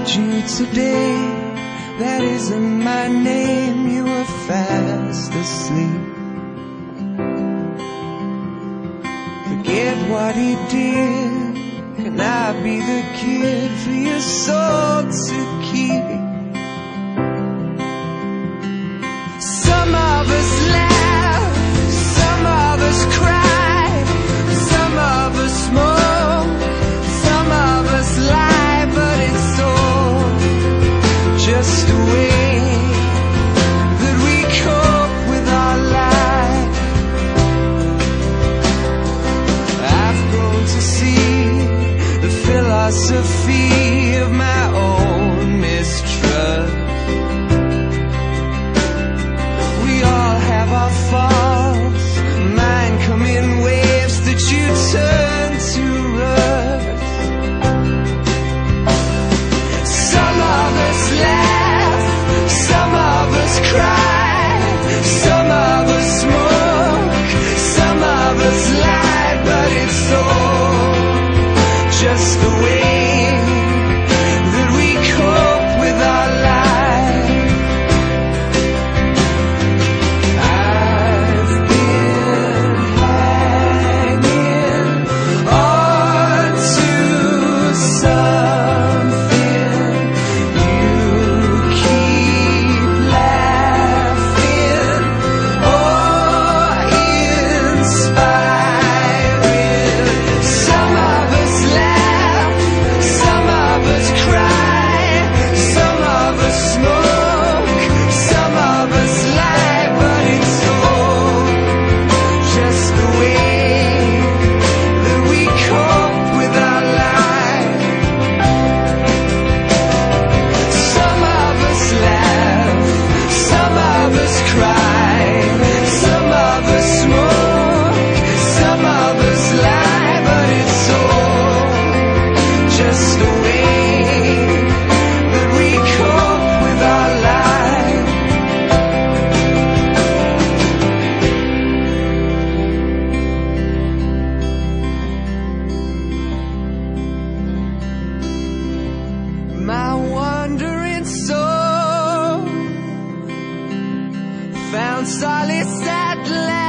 told you today that isn't my name, you were fast asleep. Forget what he did, can I be the kid for your soul to keep? of my own mistrust. We all have our faults. Mine come in waves that you turn to rust. Some of us laugh, some of us cry, some of us smoke, some of us lie, but it's so on solid said.